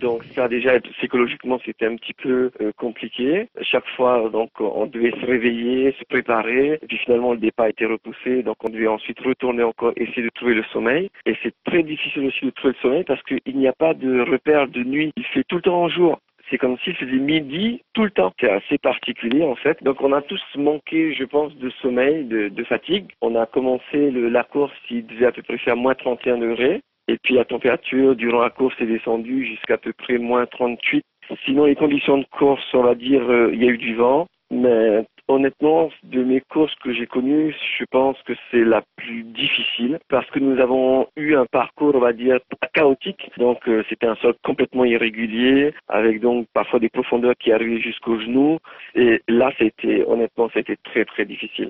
Donc ça déjà psychologiquement c'était un petit peu euh, compliqué. Chaque fois donc on devait se réveiller, se préparer. Puis finalement le départ a été repoussé, donc on devait ensuite retourner encore essayer de trouver le sommeil. Et c'est très difficile aussi de trouver le sommeil parce qu'il n'y a pas de repère de nuit. Il fait tout le temps en jour c'est comme s'il faisait midi tout le temps. C'est assez particulier en fait. Donc on a tous manqué, je pense, de sommeil, de, de fatigue. On a commencé le, la course, il devait à peu près faire moins 31 degrés. Et puis la température durant la course est descendue jusqu'à peu près moins 38. Sinon les conditions de course, on va dire, euh, il y a eu du vent, mais honnêtement, de mes courses que j'ai connues, je pense que c'est la plus difficile parce que nous avons eu un parcours, on va dire, chaotique. Donc euh, c'était un sol complètement irrégulier avec donc parfois des profondeurs qui arrivaient jusqu'aux genoux. Et là, c'était honnêtement, c'était très très difficile.